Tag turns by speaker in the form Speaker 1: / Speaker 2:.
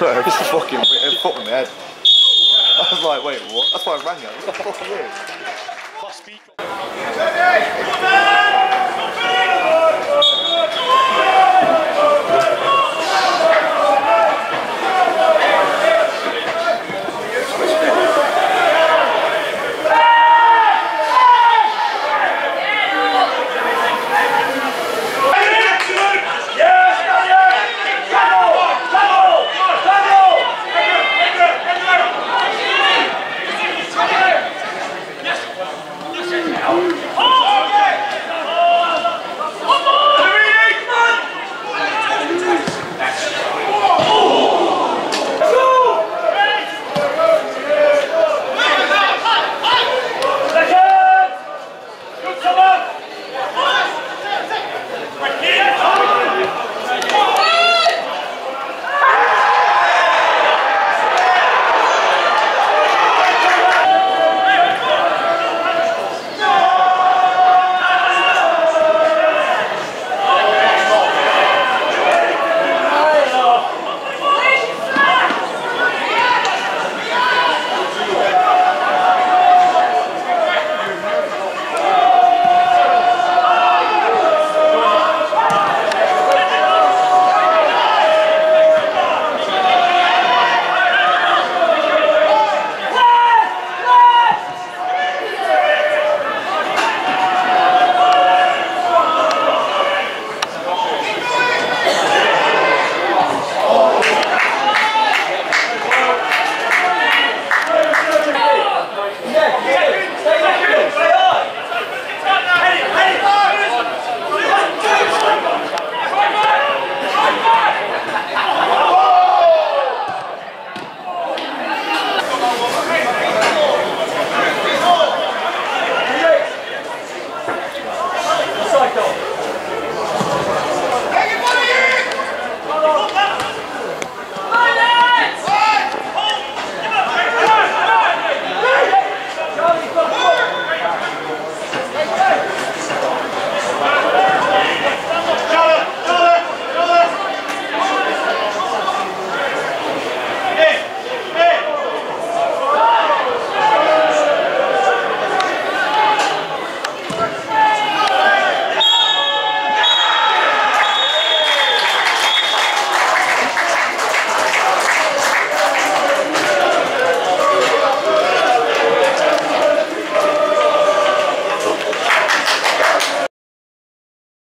Speaker 1: No, fucking it fucked with my head. I was like, wait, what? That's why I rang you. What the fuck are you?